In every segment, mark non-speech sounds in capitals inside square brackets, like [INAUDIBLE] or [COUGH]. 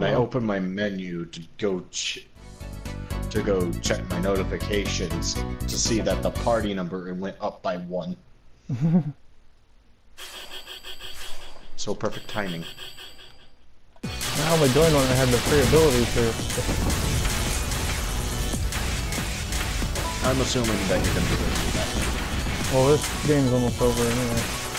and I uh-huh. open my menu to go to go check my notifications to see that the party number went up by one. [LAUGHS] so perfect timing. Now I only joined when I had the free ability here. I'm assuming that you're gonna be to that. Well, this game's almost over anyway.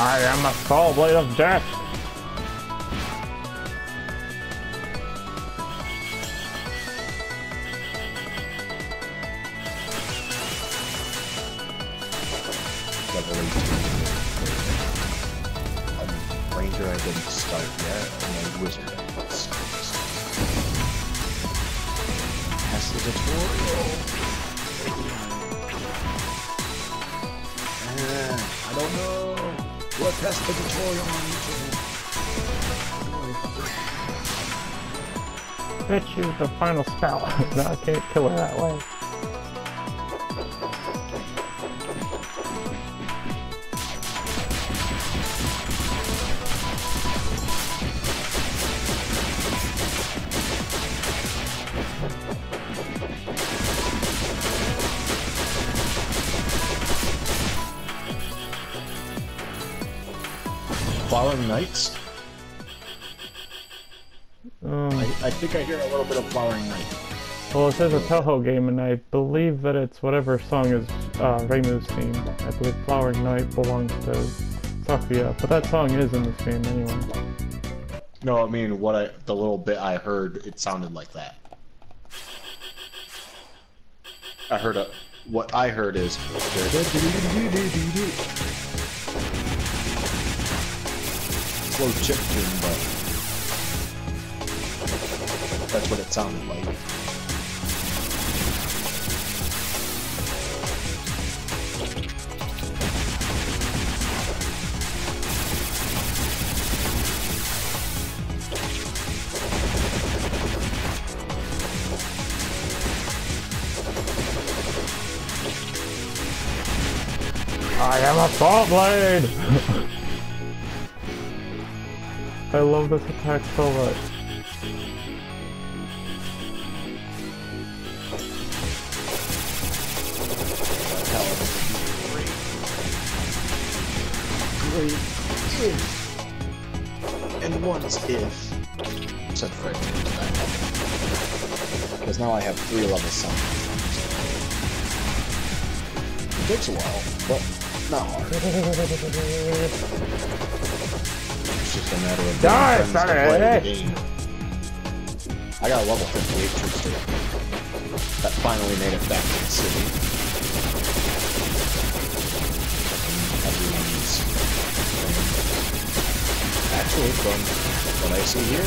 I am a skull blade of death. Ranger and a wizard the tutorial. I don't know. Test the tutorial on YouTube. Bet you the final spell. [LAUGHS] no, I can't kill her that way. Flowering Nights? Um, I, I think I hear a little bit of Flowering Night. Well, it says a Touhou game, and I believe that it's whatever song is uh, Reimu's theme. I believe Flowering Night belongs to Sakuya, but that song is in this game anyway. No, I mean, what I the little bit I heard, it sounded like that. I heard a, what I heard is slow chip tune, but that's what it sounded like. I am a Salt Blade! [LAUGHS] I love this attack so much. Great if and once if said Fred because now I have three level summons. It takes a while, but not hard. [LAUGHS] Just a matter of Die, getting friends to son of a play the game. I got a level 58 troops today. That finally made it back to the city. Everyone's actually from what I see here,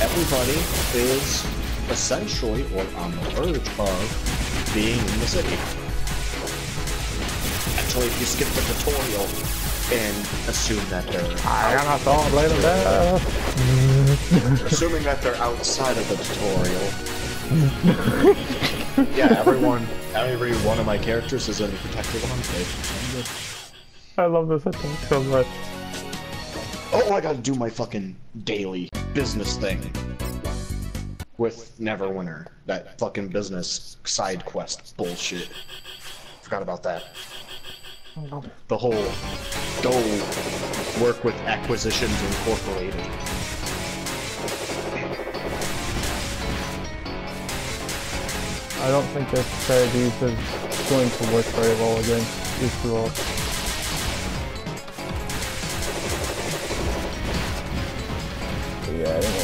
everybody is essentially or on the verge of being in the city. Actually, if you skip the tutorial and assume that they're I am a Salt Blade of Death! assuming that they're outside of the tutorial. [LAUGHS] yeah, everyone, every one of my characters is in the protected on page. I love this attack so much. Oh, I gotta do my fucking daily business thing with Neverwinter. That fucking business side quest bullshit. Forgot about that. The whole go work with Acquisitions Incorporated. I don't think this strategy is going to work very well against these two all. Yeah,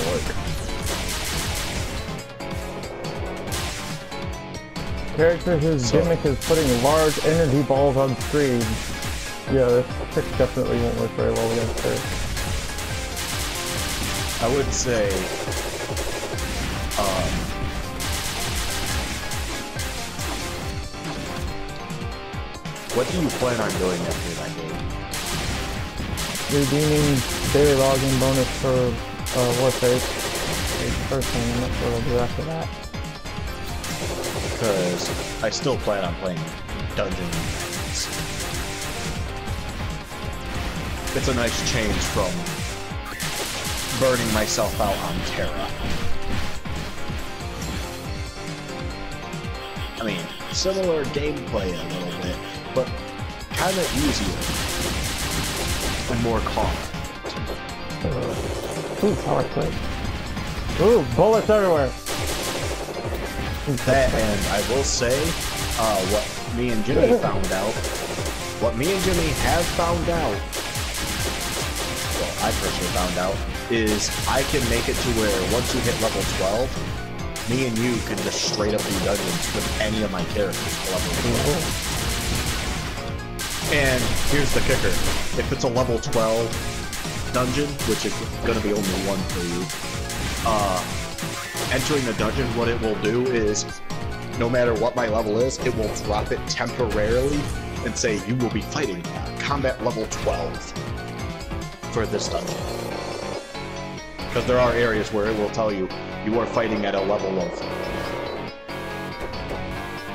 Character whose So- gimmick is putting large energy balls on screen. Yeah, this trick definitely won't work very well against her. I would say, um, What do you plan on doing after that game? Redeeming daily login bonus for uh, Warface. Is the first thing, I'm not sure what I'll do after that. Because I still plan on playing Dungeons. It's a nice change from burning myself out on Terra. I mean, similar gameplay a little bit, but kind of easier and more calm. Ooh, power play. Ooh, bullets everywhere! That and I will say, uh, what me and Jimmy found out, what me and Jimmy have found out, well, I personally found out, is I can make it to where once you hit level 12, me and you can just straight up do dungeons with any of my characters to level 12. And here's the kicker. If it's a level 12 dungeon, which is gonna be only one for you, uh, entering the dungeon, what it will do is, no matter what my level is, it will drop it temporarily and say you will be fighting combat level 12 for this dungeon. Because there are areas where it will tell you you are fighting at a level of.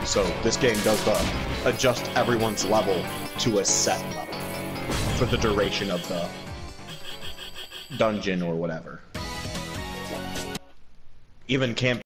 So this game does the adjust everyone's level to a set level for the duration of the dungeon or whatever. Even camp